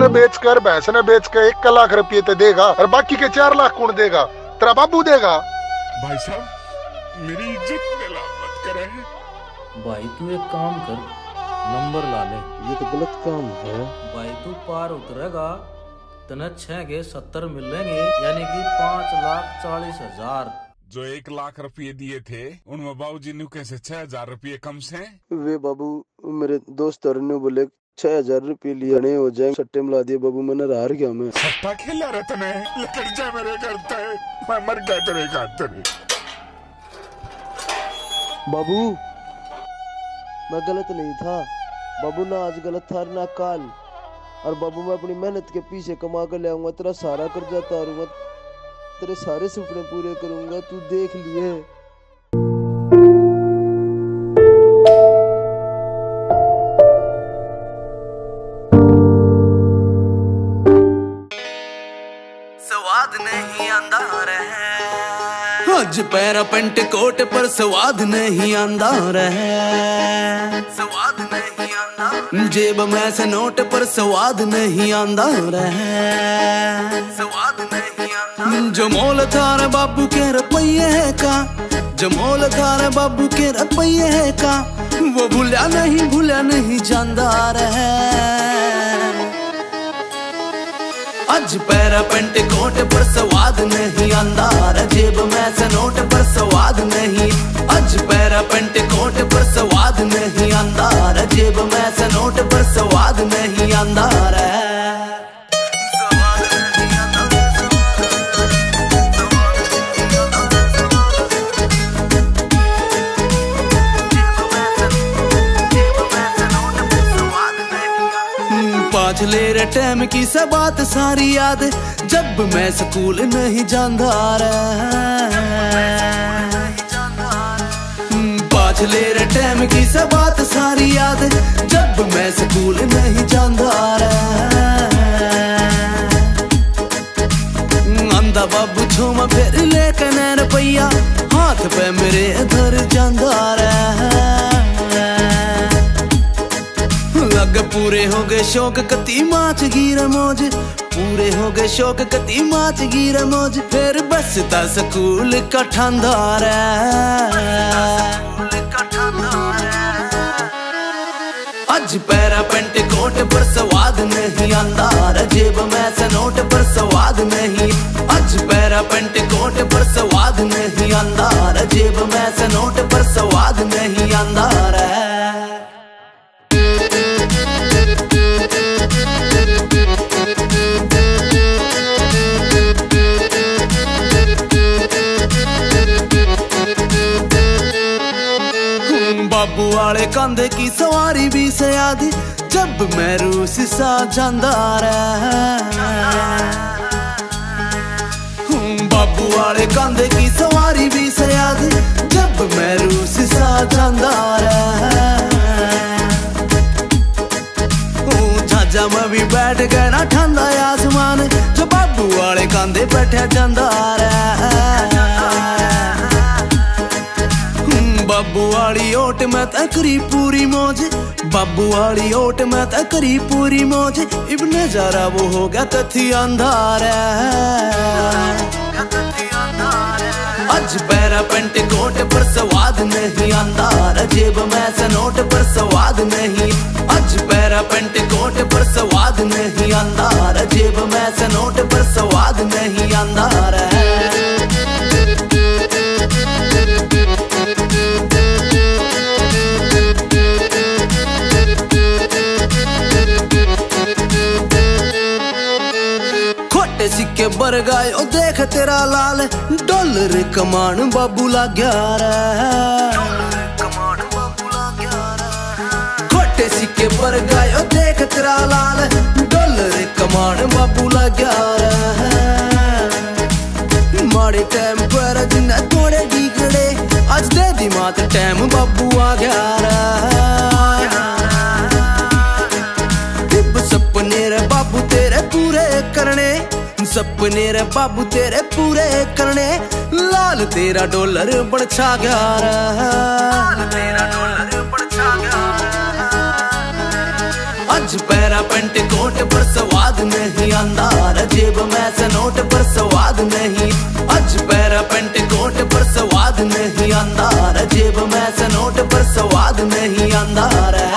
ने बेच कर भैंस ने बेच कर एक लाख रुपये तो देगा और बाकी के चार लाख कौन देगा? तेरा बाबू देगा। भाई साहब मेरी इज़्ज़त नीलाम मत करे। भाई तू एक काम कर नंबर ला ले। ये तो गलत काम है। भाई तू पार उतरेगा तने छह के सत्तर मिलेंगे यानी कि पाँच लाख चालीस हज़ार। जो एक लाख रुपए दिए थे उनमें बाबू जी ने कैसे छह हज़ार रुपये कम से? वे बाबू मेरे दोस्त और ने बोले छह हज़ार रुपये लिए हो जाए सट्टे मिला दिए बाबू मैंने हार गया मैं। सट्टा खेला रहे तने। लेकर जा मेरे घर ते। मैं मर गया तेरे खातिर बाबू मैं गलत नहीं था। बाबू ना आज गलत था ना काल। और बाबू मैं अपनी मेहनत के पीछे कमा कर ले आऊँगा। तेरा सारा कर्जा तारूँगा तेरे सारे सपने पूरे करूँगा। तू देख लिए। ਅੱਜ ਪੈਰਾ ਪੈਂਟ ਕੋਟ ਪਰ ਸਵਾਦ ਨਹੀਂ ਆਂਦਾ ਰਹੇ ਸਵਾਦ ਨਹੀਂ ਆਂਦਾ ਜੇਬ ਮੈਂ ਸੇ ਨੋਟ ਪਰ ਸਵਾਦ ਨਹੀਂ ਆਂਦਾ ਰਹੇ ਸਵਾਦ ਨਹੀਂ ਆਂਦਾ ਜੋ ਮੋਲ ਥਾਰ ਬਾਬੂ ਕੇ ਰੁਪਏ का जो मोल थार बाबू के रपये का वो भूलिया नहीं भूलिया नहीं ਜਾਂਦਾ रहे ਅੱਜ ਪੈਰਾ ਪੈਂਟ ਕੋਟ ਪਰ ਸਵਾਦ ਨਹੀਂ ਆਂਦਾ ਰਜੇਬ ਮੈਂ ਸੇ ਨੋਟ ਪਰ ਸਵਾਦ ਨਹੀਂ ਅੱਜ ਪੈਰਾ ਪੈਂਟ ਕੋਟ ਪਰ ਸਵਾਦ ਨਹੀਂ ਆਂਦਾ ਰਜੇਬ ਮੈਂ ਸੇ ਨੋਟ ਪਰ ਸਵਾਦ ਨਹੀਂ ਆਂਦਾ पाछले रे टाइम की सब बात सारी याद, जब मैं स्कूल नहीं जांदा पाछले रे टाइम की सब बात सारी याद, जब मैं स्कूल नहीं जांदा आंदा बाबू छोमा फिर लेकर रुपया हाथ पे मेरे धर जांदा लग पूरे हो गए शौक, कती माच गिर मौज। पूरे हो गए शौक, कती माच गिर मौज। फिर बसता सकूल का ठंडार अज पैरा पेंट कोट पर स्वाद नहीं आंदा। रजेब मैं सनोट पर स्वाद नहीं। अज पैरा पेंट कोट पर स्वाद नहीं आंदा। रजेब मैं सनोट पर स्वाद नहीं आंदा। ਵਾਲੇ ਕੰਧ ਕੀ ਸਵਾਰੀ ਵੀ ਸਿਆਦੀ ਜਬ ਮੈਂ ਰੂਸ ਸਾ ਜਾਂਦਾ ਰਹਿ ਬਾਬੂ ਵਾਲੇ ਕੰਧ ਕੀ ਸਵਾਰੀ ਵੀ ਸਿਆਦੀ ਜਬ ਮੈਂ ਰੂਸ ਸਾ ਜਾਂਦਾ ਰਹਿ ਜਾਜਾ ਮੈਂ ਵੀ ਬੈਠ ਗਿਆ ਨਾ ਠੰਡਾ ਆਸਮਾਨ ਜੋ ਬਾਬੂ ਵਾਲੇ ਕੰਧੇ ਬੈਠਿਆ ਜਾਂਦਾ ਰਹਿ ओट मैं तो करी पूरी मौज। बाबू वाली ओट मैं तो करी पूरी मौज। इबने जारा वो होगा तथी अंधार। अज पैरा पेंट कोट पर स्वाद नहीं आंदा अजेब मैं नोट पर स्वाद नहीं। अज पैरा पेंट कोट पर स्वाद नहीं आंदा अजेब मैं नोट पर स्वाद नहीं आंदा खोटे सिक्के बर गए ओ देख तेरा लाल डॉलर कमान बाबू ला खोटे सिक्के बर गए ओ देख तेरा लाल डॉलर कमान बाबू ला माड़े टाइम पर जिन्ना थोड़े बिगड़े अज दे दी मात टाइम बाबू आ गया सपने रे बाबू तेरे पूरे करने। लाल तेरा डॉलर बन छा गया अज पैरा पेंट कोट पर स्वाद नहीं आंदा रजेब में नोट पर स्वाद नहीं। अज पैरा पेंट कोट पर स्वाद नहीं आंदा रजेब में नोट पर स्वाद नहीं आंदा रे।